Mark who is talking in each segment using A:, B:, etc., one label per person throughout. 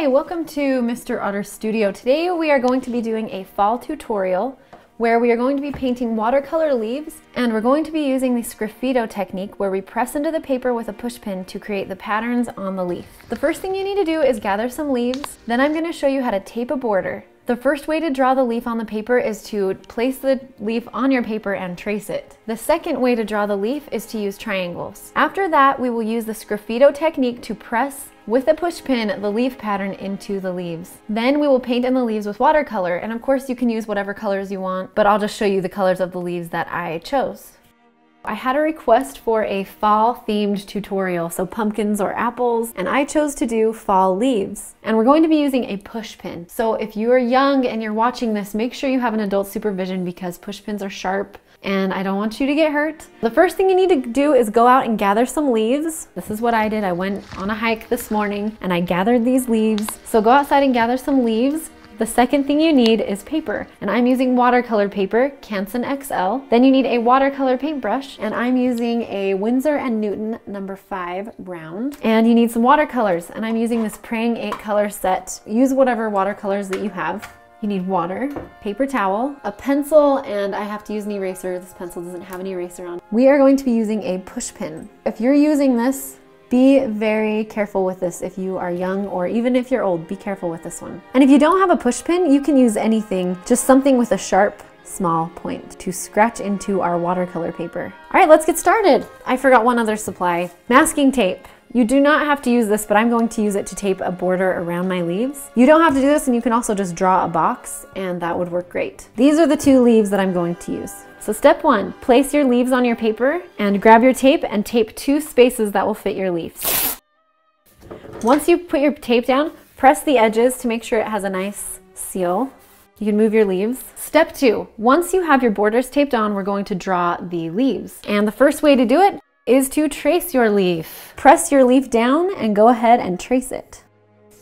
A: Hi, welcome to Mr. Otter Studio. Today we are going to be doing a fall tutorial where we are going to be painting watercolor leaves and we're going to be using the Sgraffito technique where we press into the paper with a push pin to create the patterns on the leaf. The first thing you need to do is gather some leaves, then I'm going to show you how to tape a border. The first way to draw the leaf on the paper is to place the leaf on your paper and trace it. The second way to draw the leaf is to use triangles. After that, we will use the Sgraffito technique to press with a push pin the leaf pattern into the leaves. Then we will paint in the leaves with watercolor, and of course you can use whatever colors you want, but I'll just show you the colors of the leaves that I chose. I had a request for a fall themed tutorial, so pumpkins or apples, and I chose to do fall leaves. And we're going to be using a push pin. So if you are young and you're watching this, make sure you have an adult supervision because push pins are sharp and I don't want you to get hurt. The first thing you need to do is go out and gather some leaves. This is what I did. I went on a hike this morning and I gathered these leaves. So go outside and gather some leaves. The second thing you need is paper, and I'm using watercolor paper, Canson XL. Then you need a watercolor paintbrush, and I'm using a Winsor & Newton number 5 round. And you need some watercolors, and I'm using this Prang 8 color set. Use whatever watercolors that you have. You need water, paper towel, a pencil, and I have to use an eraser. This pencil doesn't have an eraser on. We are going to be using a push pin. If you're using this, be very careful with this if you are young or even if you're old, be careful with this one. And if you don't have a push pin, you can use anything, just something with a sharp small point to scratch into our watercolor paper. All right, let's get started. I forgot one other supply, masking tape. You do not have to use this, but I'm going to use it to tape a border around my leaves. You don't have to do this and you can also just draw a box and that would work great. These are the two leaves that I'm going to use. So step one, place your leaves on your paper and grab your tape and tape two spaces that will fit your leaves. Once you put your tape down, press the edges to make sure it has a nice seal. You can move your leaves. Step two, once you have your borders taped on, we're going to draw the leaves. And the first way to do it is to trace your leaf. Press your leaf down and go ahead and trace it.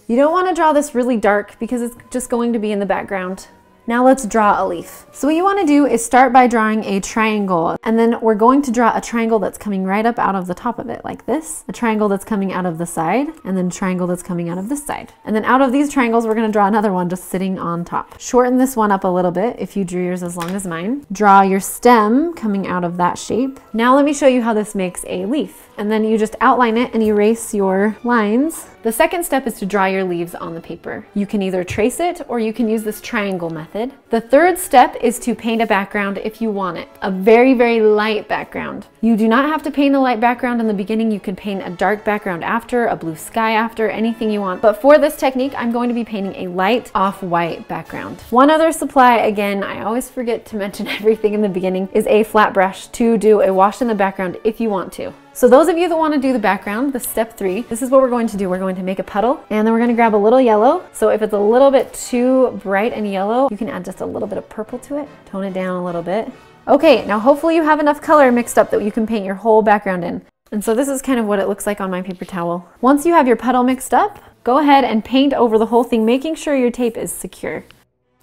A: You don't want to draw this really dark because it's just going to be in the background. Now let's draw a leaf. So what you want to do is start by drawing a triangle and then we're going to draw a triangle that's coming right up out of the top of it like this, a triangle that's coming out of the side and then a triangle that's coming out of this side. And then out of these triangles we're going to draw another one just sitting on top. Shorten this one up a little bit if you drew yours as long as mine. Draw your stem coming out of that shape. Now let me show you how this makes a leaf and then you just outline it and erase your lines. The second step is to draw your leaves on the paper. You can either trace it or you can use this triangle method. The third step is to paint a background if you want it. A very, very light background. You do not have to paint a light background in the beginning. You can paint a dark background after, a blue sky after, anything you want. But for this technique, I'm going to be painting a light off-white background. One other supply, again, I always forget to mention everything in the beginning, is a flat brush to do a wash in the background if you want to. So those of you that want to do the background, the step three, this is what we're going to do. We're going to make a puddle and then we're going to grab a little yellow. So if it's a little bit too bright and yellow, you can add just a little bit of purple to it, tone it down a little bit. Okay, now hopefully you have enough color mixed up that you can paint your whole background in. And so this is kind of what it looks like on my paper towel. Once you have your puddle mixed up, go ahead and paint over the whole thing, making sure your tape is secure.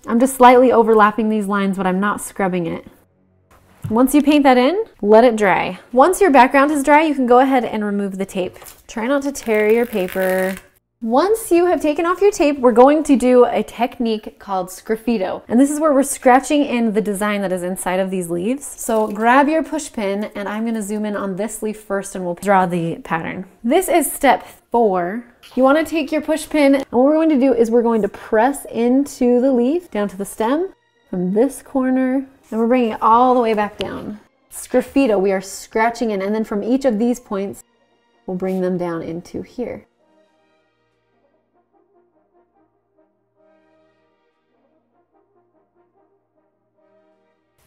A: I'm just slightly overlapping these lines, but I'm not scrubbing it. Once you paint that in, let it dry. Once your background is dry, you can go ahead and remove the tape. Try not to tear your paper. Once you have taken off your tape, we're going to do a technique called sgraffito. And this is where we're scratching in the design that is inside of these leaves. So grab your push pin and I'm gonna zoom in on this leaf first and we'll draw the pattern. This is step four. You wanna take your push pin and what we're going to do is we're going to press into the leaf down to the stem from this corner and we're bringing it all the way back down. Sgraffito, we are scratching in, and then from each of these points, we'll bring them down into here.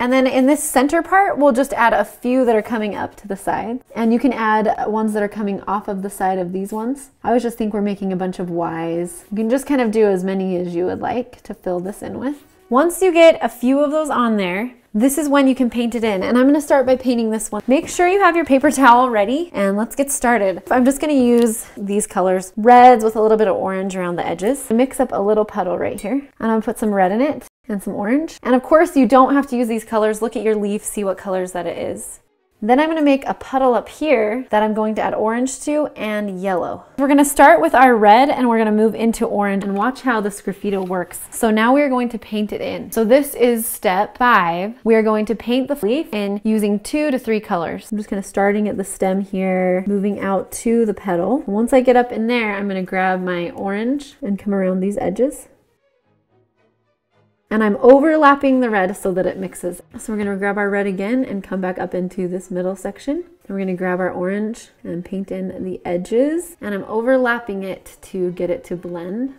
A: And then in this center part, we'll just add a few that are coming up to the side. And you can add ones that are coming off of the side of these ones. I always just think we're making a bunch of Ys. You can just kind of do as many as you would like to fill this in with. Once you get a few of those on there, this is when you can paint it in. And I'm gonna start by painting this one. Make sure you have your paper towel ready and let's get started. I'm just gonna use these colors, reds with a little bit of orange around the edges. Mix up a little puddle right here. And I'm gonna put some red in it and some orange. And of course you don't have to use these colors. Look at your leaf, see what colors that it is. Then I'm gonna make a puddle up here that I'm going to add orange to and yellow. We're gonna start with our red and we're gonna move into orange and watch how the Sgraffito works. So now we're going to paint it in. So this is step five. We are going to paint the leaf in using two to three colors. I'm just of starting at the stem here, moving out to the petal. Once I get up in there, I'm gonna grab my orange and come around these edges and I'm overlapping the red so that it mixes. So we're gonna grab our red again and come back up into this middle section. And we're gonna grab our orange and paint in the edges and I'm overlapping it to get it to blend.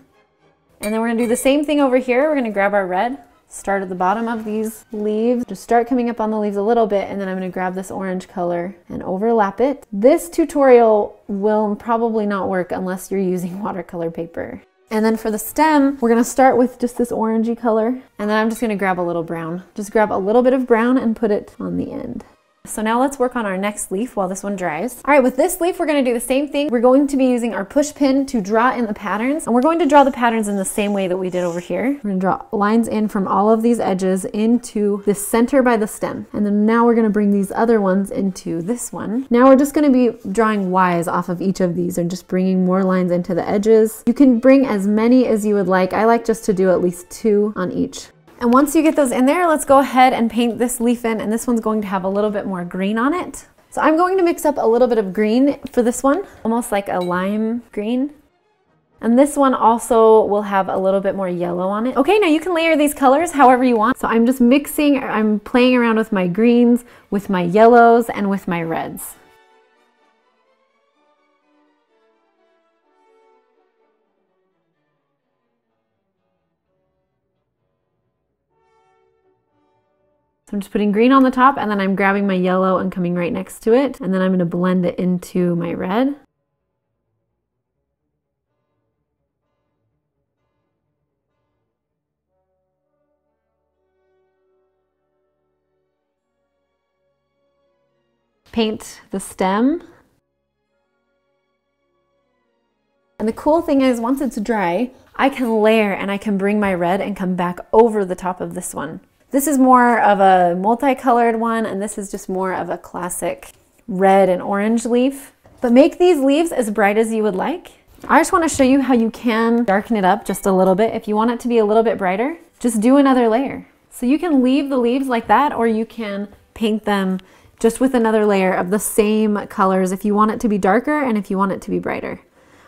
A: And then we're gonna do the same thing over here. We're gonna grab our red, start at the bottom of these leaves, just start coming up on the leaves a little bit and then I'm gonna grab this orange color and overlap it. This tutorial will probably not work unless you're using watercolor paper. And then for the stem, we're gonna start with just this orangey color. And then I'm just gonna grab a little brown. Just grab a little bit of brown and put it on the end. So now let's work on our next leaf while this one dries. All right, with this leaf, we're gonna do the same thing. We're going to be using our push pin to draw in the patterns, and we're going to draw the patterns in the same way that we did over here. We're gonna draw lines in from all of these edges into the center by the stem. And then now we're gonna bring these other ones into this one. Now we're just gonna be drawing Ys off of each of these and just bringing more lines into the edges. You can bring as many as you would like. I like just to do at least two on each. And once you get those in there, let's go ahead and paint this leaf in. And this one's going to have a little bit more green on it. So I'm going to mix up a little bit of green for this one, almost like a lime green. And this one also will have a little bit more yellow on it. Okay, now you can layer these colors however you want. So I'm just mixing, I'm playing around with my greens, with my yellows, and with my reds. So I'm just putting green on the top and then I'm grabbing my yellow and coming right next to it. And then I'm gonna blend it into my red. Paint the stem. And the cool thing is once it's dry, I can layer and I can bring my red and come back over the top of this one. This is more of a multicolored one and this is just more of a classic red and orange leaf. But make these leaves as bright as you would like. I just want to show you how you can darken it up just a little bit. If you want it to be a little bit brighter, just do another layer. So you can leave the leaves like that or you can paint them just with another layer of the same colors if you want it to be darker and if you want it to be brighter.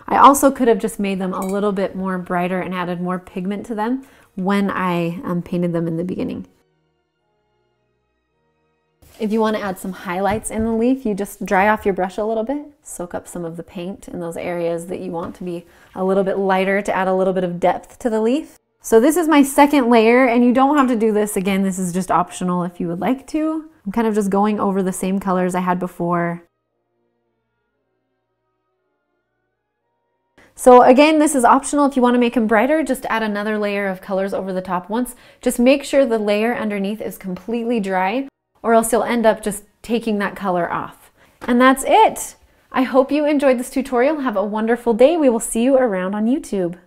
A: I also could have just made them a little bit more brighter and added more pigment to them when I um, painted them in the beginning. If you want to add some highlights in the leaf, you just dry off your brush a little bit, soak up some of the paint in those areas that you want to be a little bit lighter to add a little bit of depth to the leaf. So this is my second layer and you don't have to do this again. This is just optional if you would like to. I'm kind of just going over the same colors I had before. So again, this is optional. If you want to make them brighter, just add another layer of colors over the top once. Just make sure the layer underneath is completely dry or else you'll end up just taking that color off. And that's it. I hope you enjoyed this tutorial. Have a wonderful day. We will see you around on YouTube.